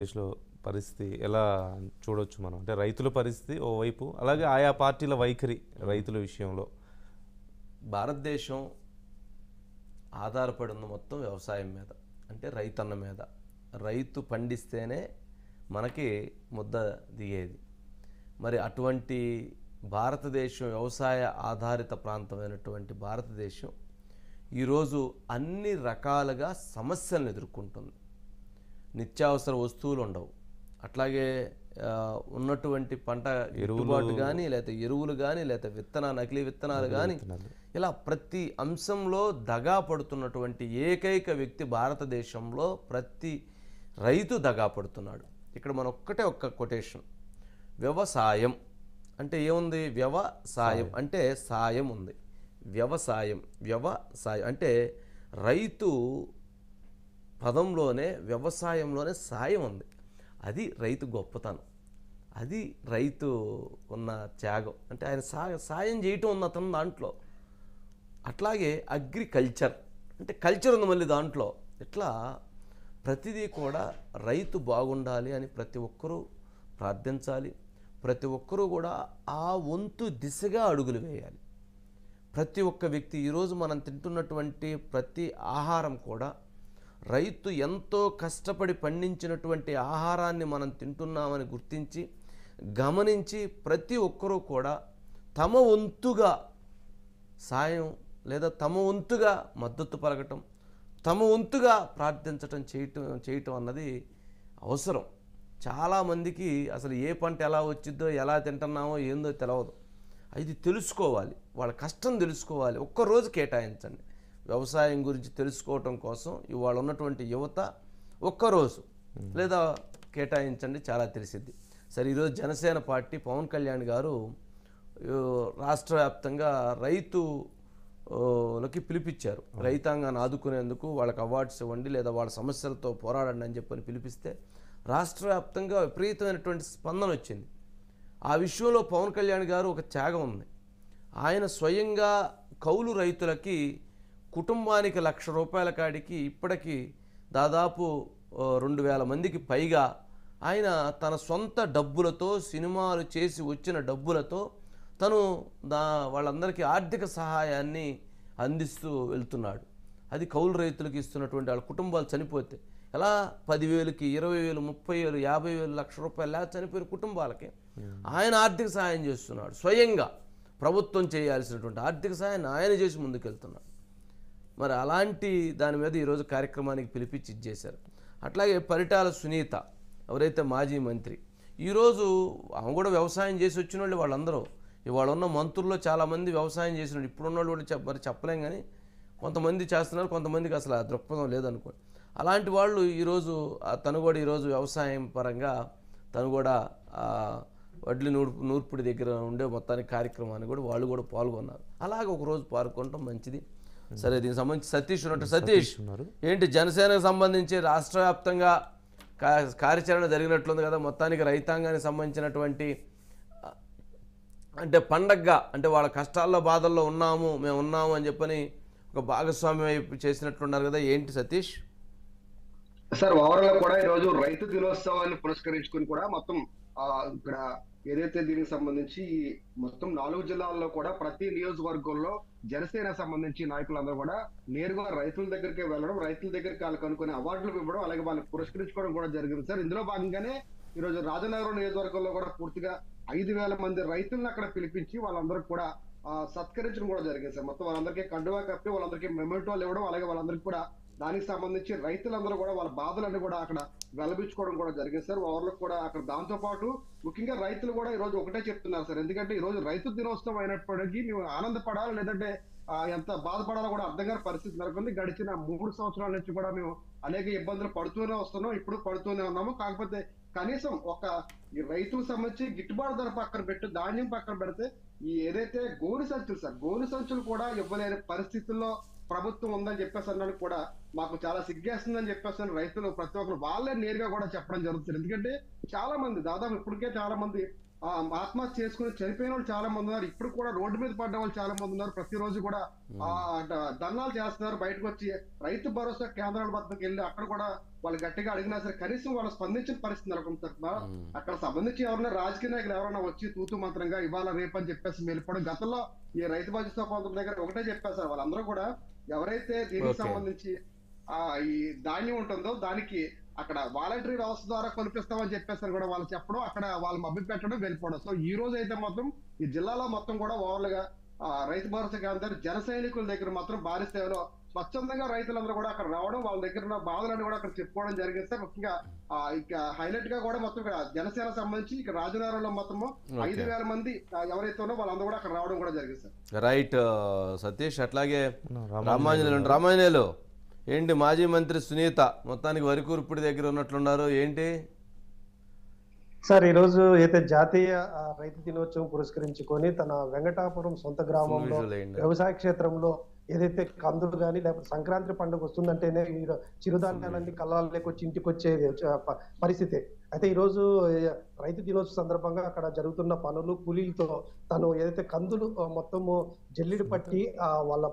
ఆంధ్రప్రదేశ్లో పరిస్థితి ఎలా చూడొచ్చు మనం? అంటే రైతుల పరిస్థితి ఓవైపు అలాగే ఆయా పార్టీల వైఖరి రైతుల విషయంలో. భారతదేశం ఆధారపడి ఉన్న మొత్తం వ్యవసాయం మీద అంటే రైతన్న మీద. రైతు పండిస్తేనే మనకి ముద్ద దిగేది. మరి అటువంటి భారతదేశం వ్యవసాయ ఆధారిత ప్రాంతమైనటువంటి భారతదేశం ఈరోజు అన్ని రకాలుగా సమస్యలను ఎదుర్కొంటుంది. నిత్యావసర వస్తువులు ఉండవు. అట్లాగే ఉన్నటువంటి పంట గిట్టుబాటు కానీ లేకపోతే ఎరువులు కానీ లేకపోతే విత్తన నకిలీ విత్తనాలు కానీ ఇలా ప్రతి అంశంలో దగా పడుతున్నటువంటి ఏకైక వ్యక్తి భారతదేశంలో ప్రతి రైతు దగా పడుతున్నాడు. ఇక్కడ మన ఒక్కటే ఒక్క కొటేషన్. వ్యవసాయం. అంటే ఏముంది? వ్యవసాయం. అంటే సాయం ఉంది. వ్యవసాయం. వ్యవసాయం. అంటే రైతు పదంలోనే వ్యవసాయంలోనే సాయం ఉంది. అది రైతు గొప్పతనం. అది రైతు ఉన్న త్యాగం. అంటే ఆయన సా సాయం చేయటం ఉంది అతను దాంట్లో. అట్లాగే అగ్రికల్చర్. అంటే కల్చర్ ఉంది మళ్ళీ దాంట్లో. ఇట్లా ప్రతిదీ కూడా రైతు బాగుండాలి అని ప్రతి ఒక్కరూ ప్రార్థించాలి. ప్రతి ఒక్కరూ కూడా ఆ వంతు దిశగా అడుగులు వేయాలి. ప్రతి ఒక్క వ్యక్తి ఈరోజు మనం తింటున్నటువంటి ప్రతి ఆహారం కూడా రైతు ఎంతో కష్టపడి పండించినటువంటి ఆహారాన్ని మనం తింటున్నామని గుర్తించి గమనించి ప్రతి ఒక్కరూ కూడా తమ వంతుగా సాయం లేదా తమ వంతుగా మద్దతు పలకటం తమ వంతుగా ప్రార్థించటం చేయటం చేయటం అన్నది అవసరం. చాలామందికి అసలు ఏ పంట ఎలా వచ్చిద్దో ఎలా తింటున్నామో ఏందో తెలియదు అది తెలుసుకోవాలి. వాళ్ళ కష్టం తెలుసుకోవాలి. ఒక్కరోజు కేటాయించండి. వ్యవసాయం గురించి తెలుసుకోవటం కోసం ఇవాళ ఉన్నటువంటి యువత ఒక్కరోజు లేదా కేటాయించండి చాలా తెలిసిద్ది. సరే ఈరోజు జనసేన పార్టీ పవన్ కళ్యాణ్ గారు రాష్ట్ర వ్యాప్తంగా రైతు ఆ, లకి పిలిపించారు రైతాంగాన్ని ఆదుకునేందుకు వాళ్ళకి అవార్డ్స్ ఇవ్వండి లేదా వాళ్ళ సమస్యలతో పోరాడండి అని చెప్పని పిలిపిస్తే రాష్ట్ర వ్యాప్తంగా విపరీతమైనటువంటి స్పందన వచ్చింది. ఆ విషయంలో పవన్ కళ్యాణ్ గారు ఒక త్యాగం ఉంది. ఆయన స్వయంగా కౌలు రైతులకి కుటుంబానికి లక్ష రూపాయల కాడికి ఇప్పటికీ దాదాపు రెండు వేల మందికి పైగా ఆయన తన సొంత డబ్బులతో సినిమాలు చేసి వచ్చిన డబ్బులతో తను దా వాళ్ళందరికీ ఆర్థిక సహాయాన్ని అందిస్తూ వెళ్తున్నాడు. అది కౌలు రైతులకు ఇస్తున్నటువంటి వాళ్ళ కుటుంబాలు చనిపోతే ఎలా పదివేలకి ఇరవై వేలు ముప్పై వేలు యాభై వేలు లక్ష రూపాయలు లేక చనిపోయిన కుటుంబాలకి ఆయన ఆర్థిక సహాయం చేస్తున్నాడు. స్వయంగా ప్రభుత్వం చేయాల్సినటువంటి ఆర్థిక సహాయాన్ని ఆయన చేసి ముందుకెళ్తున్నాడు. మరి అలాంటి దాని మీద ఈరోజు కార్యక్రమానికి పిలిపించి ఇచ్చేశారు అట్లాగే పరిటాల సునీత ఎవరైతే మాజీ మంత్రి ఈరోజు ఆమె కూడా వ్యవసాయం చేసి వచ్చిన వాళ్ళు వాళ్ళందరూ. ఇవాళ ఉన్న మంత్రుల్లో చాలామంది వ్యవసాయం చేసిన ఇప్పుడు ఇప్పుడున్న వాళ్ళు కూడా మరి చెప్పలేం కానీ కొంతమంది చేస్తున్నారు కొంతమందికి అసలు ఆ దృక్పథం లేదనుకోండి. అలాంటి వాళ్ళు ఈరోజు తను కూడా ఈరోజు వ్యవసాయం పరంగా తను కూడా వడ్లు నూర్పు నూర్పుడి దగ్గర ఉండే మొత్తానికి కార్యక్రమాన్ని కూడా వాళ్ళు కూడా పాల్గొన్నారు. అలాగే ఒకరోజు పాల్గొనటం పాల్గొనడం మంచిది. సరే దీనికి సంబంధించి సతీష్ ఉన్నట్టు సతీష్ ఉన్నారు. ఏంటి జనసేనకు సంబంధించి రాష్ట్ర వ్యాప్తంగా కార్యాచరణ జరిగినట్లుంది కదా మొత్తానికి రైతాంగానికి సంబంధించినటువంటి అంటే పండగగా అంటే వాళ్ళ కష్టాల్లో బాధల్లో ఉన్నాము మేము ఉన్నాము అని చెప్పని ఒక భాగస్వామ్యం వైపు చేసినట్లున్నారు కదా ఏంటి సతీష్ సార్ ఓవరాల్ కూడా ఈ రోజు రైతు దినోత్సవాన్ని పురస్కరించుకుని కూడా మొత్తం ఇక్కడ ఏదైతే దీనికి సంబంధించి మొత్తం నాలుగు జిల్లాల్లో కూడా ప్రతి నియోజకవర్గంలో జనసేన సంబంధించి నాయకులందరూ కూడా నేరుగా రైతుల దగ్గరికి వెళ్ళడం రైతుల దగ్గరికి వాళ్ళకి అనుకునే అవార్డులు ఇవ్వడం అలాగే వాళ్ళని పురస్కరించుకోవడం కూడా జరిగింది. సార్ ఇందులో భాగంగానే ఈ రోజు రాజనగరం నియోజకవర్గంలో కూడా పూర్తిగా ఐదు వేల మంది రైతులను అక్కడ పిలిపించి వాళ్ళందరూ కూడా సత్కరించడం కూడా జరిగింది. సార్ మొత్తం వాళ్ళందరికీ కండువా కప్పి వాళ్ళందరికీ మెమెంటోలు ఇవ్వడం అలాగే వాళ్ళందరికీ కూడా దానికి సంబంధించి రైతులందరూ కూడా వాళ్ళ బాధలన్నీ కూడా అక్కడ వెలబించుకోవడం కూడా జరిగింది. సార్ వాళ్ళకు కూడా అక్కడ దాంతో పాటు ముఖ్యంగా రైతులు కూడా ఈ రోజు ఒకటే చెప్తున్నారు సార్. ఎందుకంటే ఈ రోజు రైతు దినోత్సవం అయినప్పటికీ మేము ఆనందపడాలి లేదంటే ఎంత బాధపడాలో కూడా అర్థం కాని పరిస్థితి నెలకొంది. గడిచిన మూడు సంవత్సరాల నుంచి కూడా మేము అనేక ఇబ్బందులు పడుతూనే వస్తున్నాం ఇప్పుడు పడుతూనే ఉన్నాము. కాకపోతే కనీసం ఒక ఈ రైతుకు సంబంధించి గిట్టుబాటు ధర పక్కన పెట్టి ధాన్యం పక్కన పెడితే ఈ ఏదైతే గోను సంచులు సార్ గోను సంచులు కూడా ఇవ్వలేని పరిస్థితుల్లో ప్రభుత్వం ఉందని చెప్పేసి అన్నాడు కూడా మాకు చాలా సిగ్గేస్తుందని చెప్పేసి రైతులు ప్రతి ఒక్కరు వాళ్ళే నేరుగా కూడా చెప్పడం జరుగుతుంది. ఎందుకంటే చాలా మంది దాదాపు ఇప్పటికే చాలా మంది ఆత్మహత్య చేసుకుని చనిపోయిన వాళ్ళు చాలా మంది ఉన్నారు. ఇప్పుడు కూడా రోడ్డు మీద పడ్డ వాళ్ళు చాలా మంది ఉన్నారు. ప్రతిరోజు కూడా ధర్నాలు చేస్తున్నారు. బయటకు వచ్చి రైతు భరోసా కేంద్రాల వద్దకు వెళ్ళి అక్కడ కూడా వాళ్ళు గట్టిగా అడిగినా సరే కనీసం వాళ్ళు స్పందించిన పరిస్థితి బా- అక్కడ సంబంధించి ఎవరైనా రాజకీయ నాయకులు ఎవరైనా వచ్చి తూతు మంత్రంగా ఇవాళ రేపు అని చెప్పేసి వెళ్ళిపోవడం గతంలో ఈ రైతు భరోసా కొంత దగ్గర ఒకటే చెప్పారు సార్. వాళ్ళందరూ కూడా ఎవరైతే దీనికి. సంబంధించి ఆ ఈ ధాన్యం ఉంటుందో దానికి అక్కడ వాలంటరీ వ్యవస్థ ద్వారా కొనిపిస్తామని చెప్పేసారు కూడా వాళ్ళు చెప్పడం అక్కడ వాళ్ళు మభ్య పెట్టడం వెళ్ళిపోవడం. సో ఈ రోజు అయితే మాత్రం ఈ జిల్లాలో మొత్తం కూడా ఓవర్లు గా ఆ, రైతు భరోసా కేంద్రం జన సైనికుల దగ్గర మాత్రం భారీ స్థాయిలో స్వచ్ఛందంగా రైతులందరూ కూడా అక్కడ రావడం వాళ్ళ దగ్గర ఉన్న బాధలన్నీ కూడా అక్కడ చెప్పుకోవడం జరిగింది. సార్ ముఖ్యంగా ఆ, ఇక హైలైట్గా కూడా మొత్తం ఇక్కడ జనసేన సంబంధించి ఇక రాజనగరంలో మొత్తము ఐదు వేల మంది ఎవరైతే ఉన్నారో వాళ్ళందరూ కూడా అక్కడ రావడం కూడా జరిగింది సార్. రైట్ సతీష్ అట్లాగే రామాంజనేయులు రామాంజనేయులు ఏంటి మాజీ మంత్రి సునీత? మొత్తానికి వరికూర్పుడి దగ్గర ఉన్నట్లున్నారు. ఏంటి? సార్ ఈరోజు అయితే జాతీయ రైతు దినోత్సవం పురస్కరించుకొని తన వెంకటాపురం సొంత గ్రామంలో. వ్యవసాయ క్షేత్రంలో ఏదైతే కందులు కానీ లేకపోతే సంక్రాంతి పండుగ వస్తుందంటేనే చిరుధాన్యాలన్నీ కళ్ళాలకు వచ్చి ఇంటికి వచ్చే పరిస్థితి. అయితే ఈరోజు రైతు దినోత్సవం సందర్భంగా అక్కడ జరుగుతున్న పనులు కూలీలతో తను ఏదైతే కందులు మొత్తము జల్లిడి పట్టి వాళ్ళ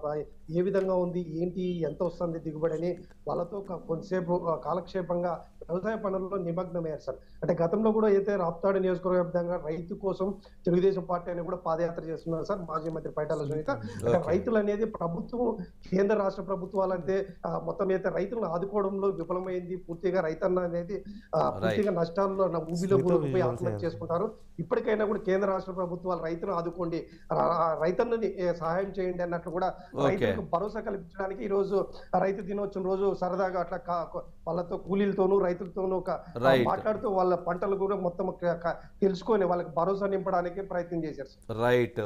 ఏ విధంగా ఉంది ఏంటి ఎంత వస్తుంది దిగుబడి అని వాళ్ళతో కొంతసేపు కాలక్షేపంగా వ్యవసాయ పనుల్లో నిమగ్నమయ్యారు సార్. అంటే గతంలో కూడా అయితే రాప్తాడు నియోజకవర్గ వ్యాప్తంగా రైతు కోసం తెలుగుదేశం పార్టీ అని కూడా పాదయాత్ర చేస్తున్నారు సార్ మాజీ మంత్రి పైటాల సునీత. అంటే రైతులు అనేది ప్రభుత్వం కేంద్ర రాష్ట్ర ప్రభుత్వాలంటే ఆ, మొత్తం అయితే రైతులను ఆదుకోవడంలో విఫలమైంది పూర్తిగా రైతన్న అనేది పూర్తిగా నష్టాల్లో ఊబిలో visuals ఆత్మహత్య. చేసుకుంటారు ఇప్పటికైనా కూడా కేంద్ర రాష్ట్ర ప్రభుత్వాలు రైతును ఆదుకోండి రా- ఆ, రైతన్నని ఏ, సహాయం చేయండి అన్నట్లు కూడా. రైతులకు భరోసా కల్పించడానికి ఈ రోజు రైతు దినోత్సవం రోజు సరదాగా అట్లా వాళ్ళతో కూలీలతోనూ రైతులతోనూ ఒక. మాట్లాడుతూ వాళ్ళ పంటలు కూడా మొత్తం తెలుసుకొని వాళ్ళకి భరోసా నింపడానికి ప్రయత్నం చేశారు సార్. రైట్